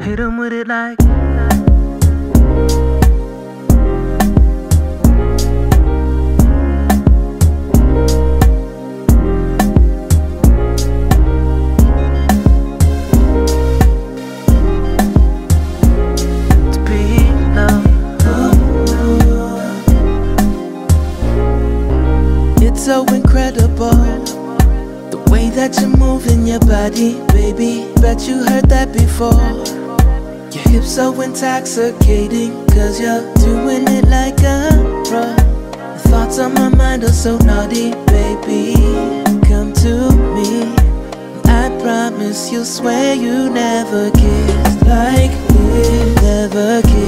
Hit him with it like. So incredible the way that you're moving your body, baby. Bet you heard that before. Your hips so intoxicating, cause you're doing it like a pro. The thoughts on my mind are so naughty, baby. Come to me. I promise you'll swear you never kissed like this. Never kissed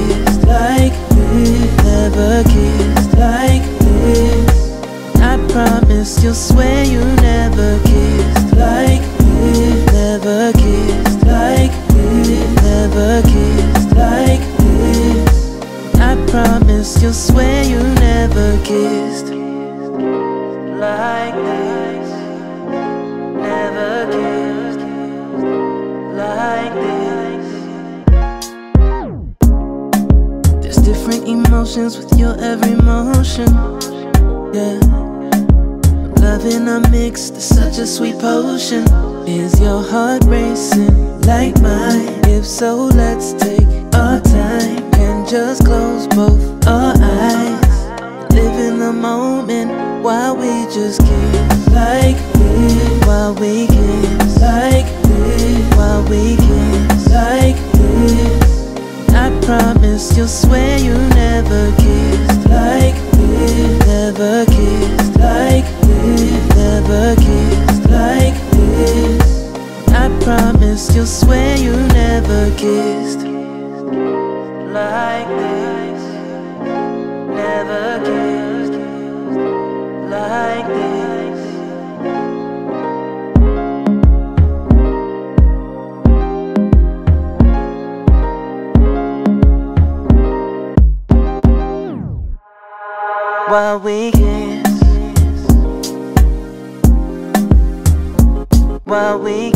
you never kissed like this. Never kissed like this. Never kissed like this. I promise you'll swear you never kissed like this. Never kissed like this. There's different emotions with your every motion. Yeah. Loving a mix, such a sweet potion. Is your heart racing like mine? If so, let's take our time and just close both our eyes. Live in the moment while we just kiss like this. While we kiss like this. While we kiss like this. I promise you'll swear you never kissed like this. Never you'll swear you never kissed. like this. Never kissed like this. While we kiss, while we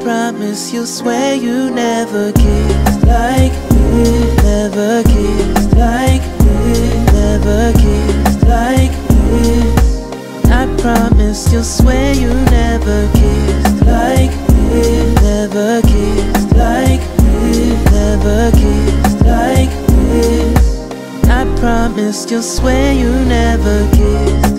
promise you'll swear you never kissed like this. Never kissed like this. Never kissed like this. I promise you'll swear you promise you'll swear you never kissed